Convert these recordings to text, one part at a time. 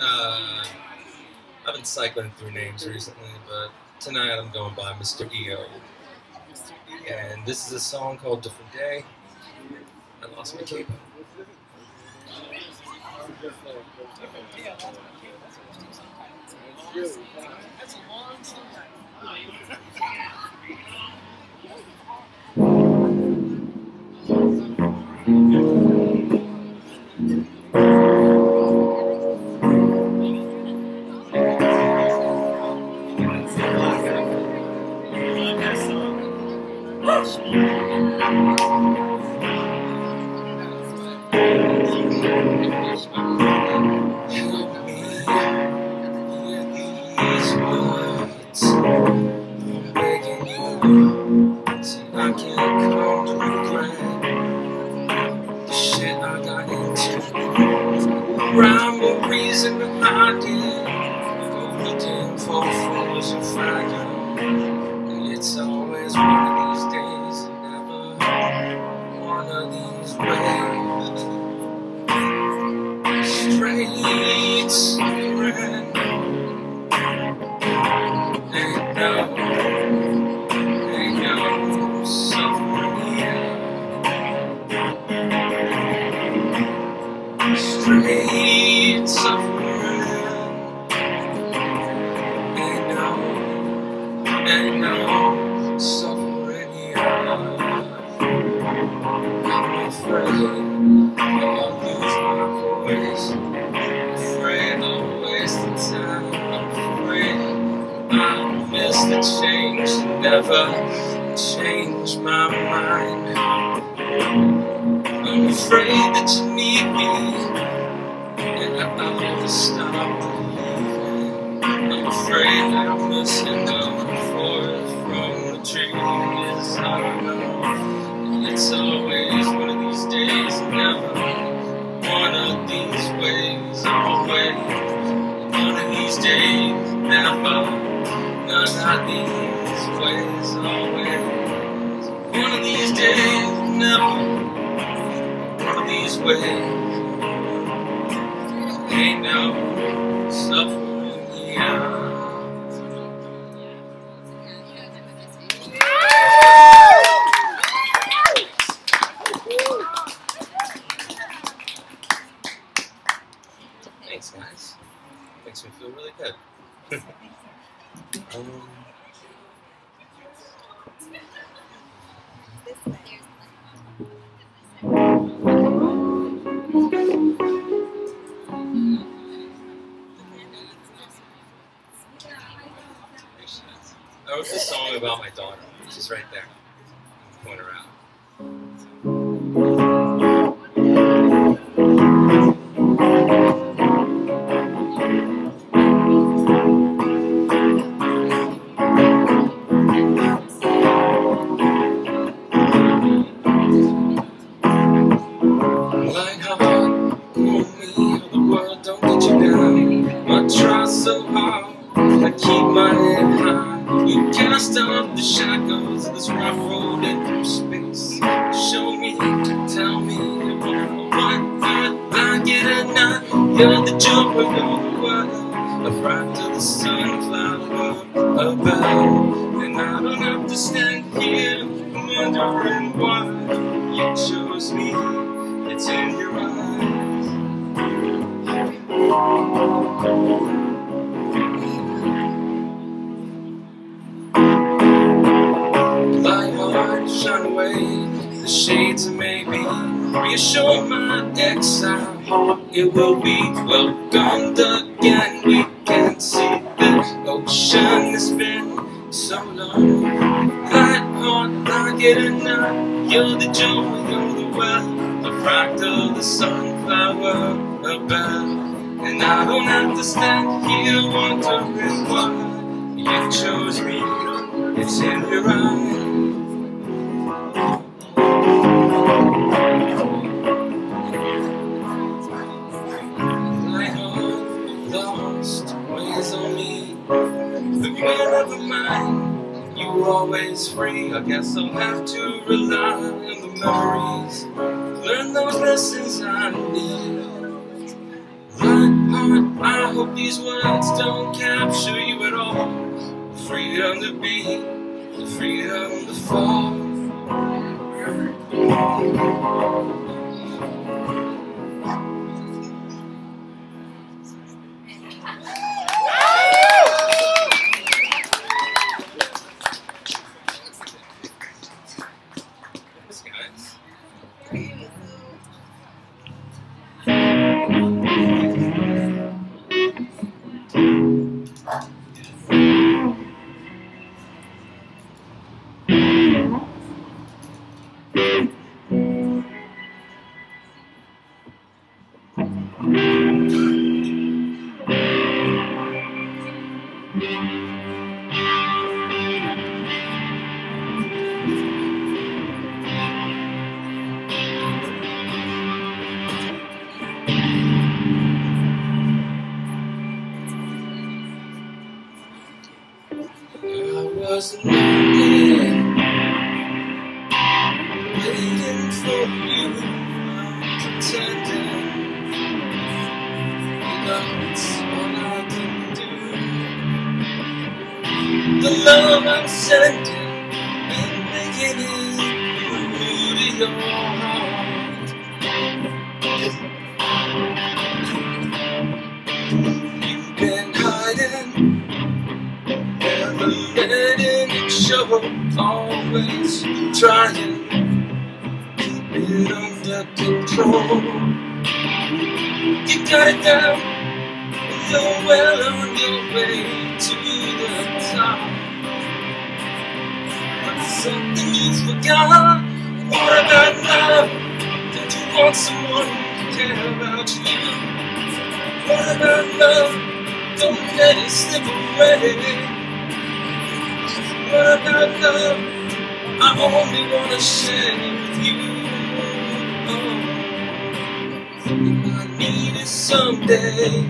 Uh, I've been cycling through names recently, but tonight I'm going by Mistereo. And this is a song called Different Day. I lost my capo. That's a long song. Thank you. Of Never change my mind. I'm afraid that you need me. And I'll never stop believing. I'm afraid that I'm missing the forest from the trees. I don't know. It's always one of these days, never one of these ways. Always one of these days, never none of these one of these days, never one of these ways. Ain't no She's right there. A fright to the sunflower above. And I don't have to stand here wondering why you chose me. It's in your eyes. Shine away, the shades of maybe reassure my exile. It will be welcomed again. We can see the ocean has been so long. Light heart, like it or not, you're the joy, you're the well, the fractal of the sunflower above. And I don't have to stand here wondering why you chose me. It's in your eyes. Always free. I guess I'll have to rely on the memories. Learn those lessons I need. My heart. I hope these words don't capture you at all. The Freedom to be, The freedom to fall. The love I'm sending, been making it through to your heart. You've been hiding. Never letting it show, always trying to keep it under control. You got it down, and you're well on your way to the something you forgot. What about love? Don't you want someone who care about you? What about love? Don't let it slip away. What about love? I only wanna share with you. Oh, I need it someday,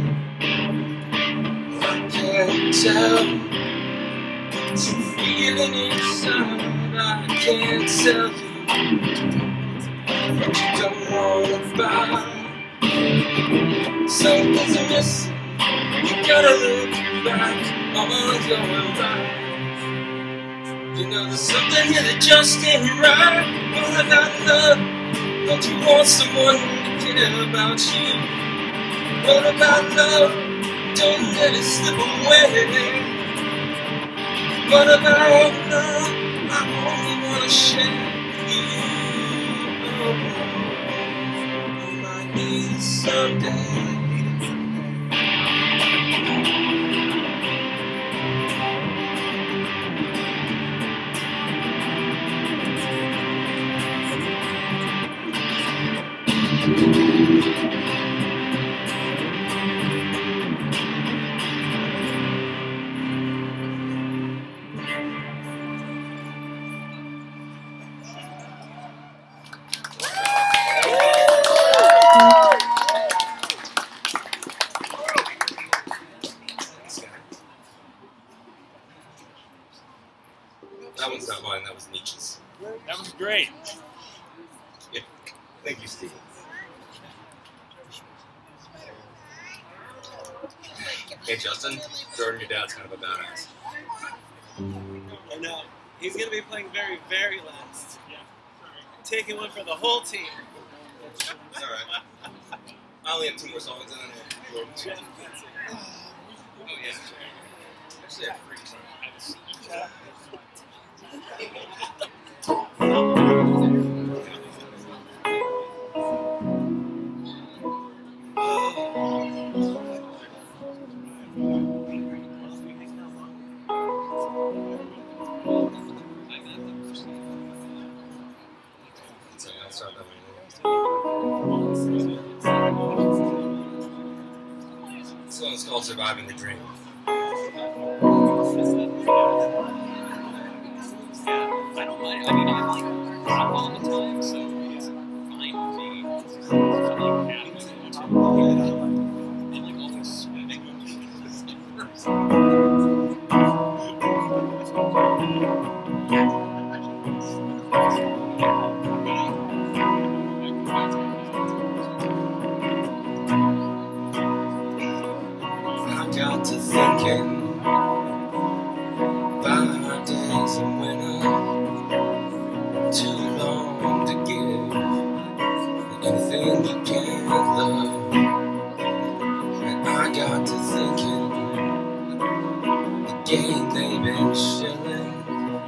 I can't tell. It's a feeling inside I can't tell you. But you don't wanna buy. Something's missing. You gotta look back on your life. You know there's something here that just ain't right. What about love? Don't you want someone to care about you? What about love? Don't let it slip away. What about love? I only wanna share with you. Might need it someday. That was That was great. Thank you, Steve. Hey, Justin, Jordan, your dad's kind of a badass. I know. He's going to be playing very, very last. Taking one for the whole team. It's alright. I only have two more songs in it. Oh, yeah. Actually, I have three. So, one's called Surviving the Dream. Got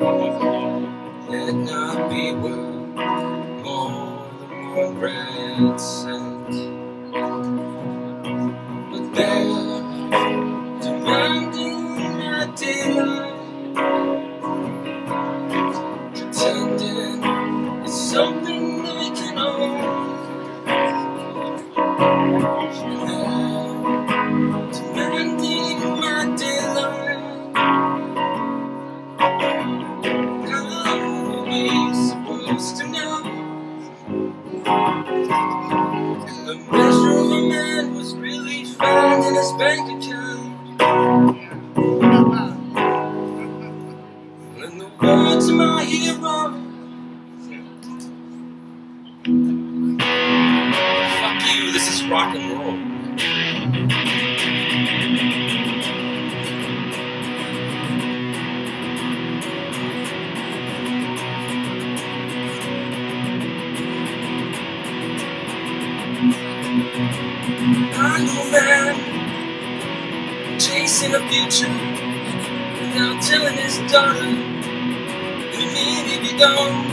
it not be worth more than one red cent. But they're the measure of a man was really found in his bank account. And the words my chasing a future without telling his daughter he needed to be gone.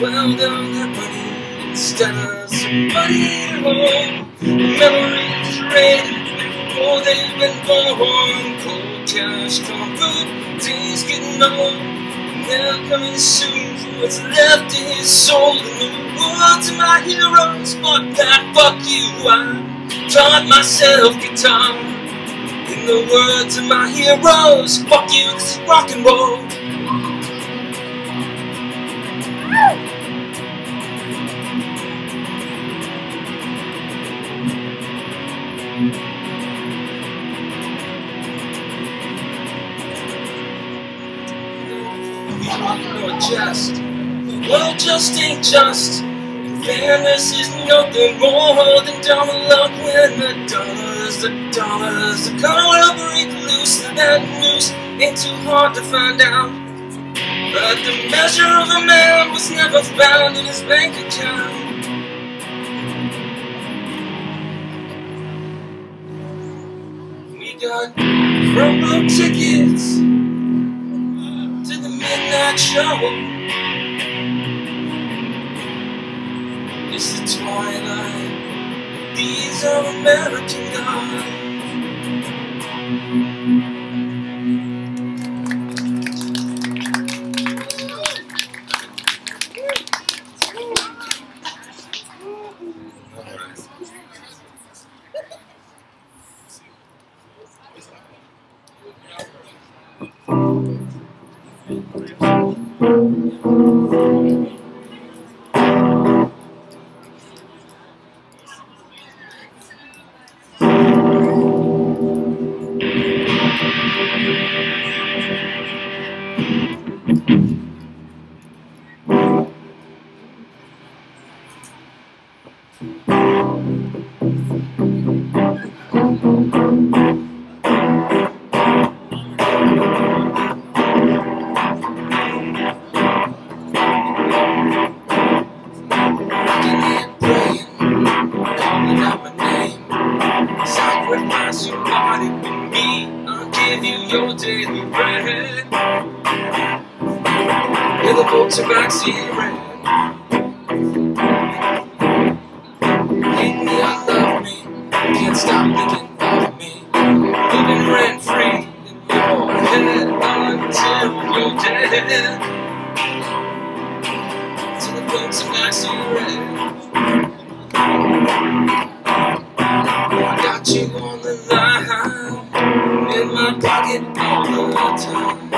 Well done, that money instead of somebody at home. Memories traded before they've been born. Cold cash come good, days getting old. They're coming soon for what's left in his soul. The world to my heroes, fuck that, fuck you. I taught myself guitar. In the words of my heroes, fuck you, this is rock and roll. Just, the world just ain't just. Fairness is nothing more than dollar luck when the dollars, the dollars, the color break loose. That noose ain't too hard to find out. But the measure of a man was never found in his bank account. We got front row tickets to the midnight show. It's the twilight. These are American gods. I got you on the line in my pocket all the time.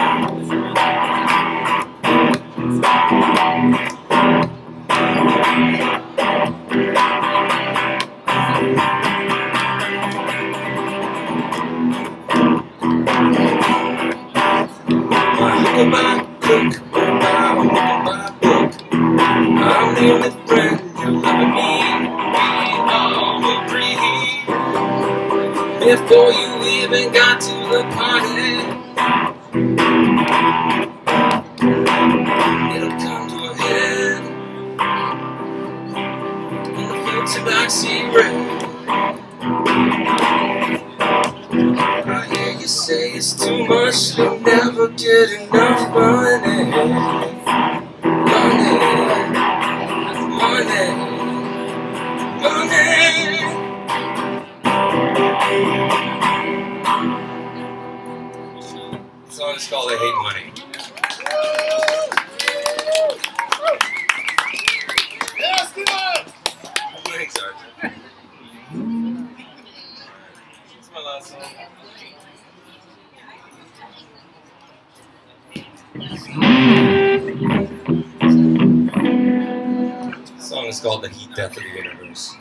Before you even got to the party. It'll come to a head when the fancy backseat red. I hear you say it's too much, you'll never get enough money. Song called I Hate Money. Thanks, Archer. It's my last song. Song is called The Heat Death of the Universe.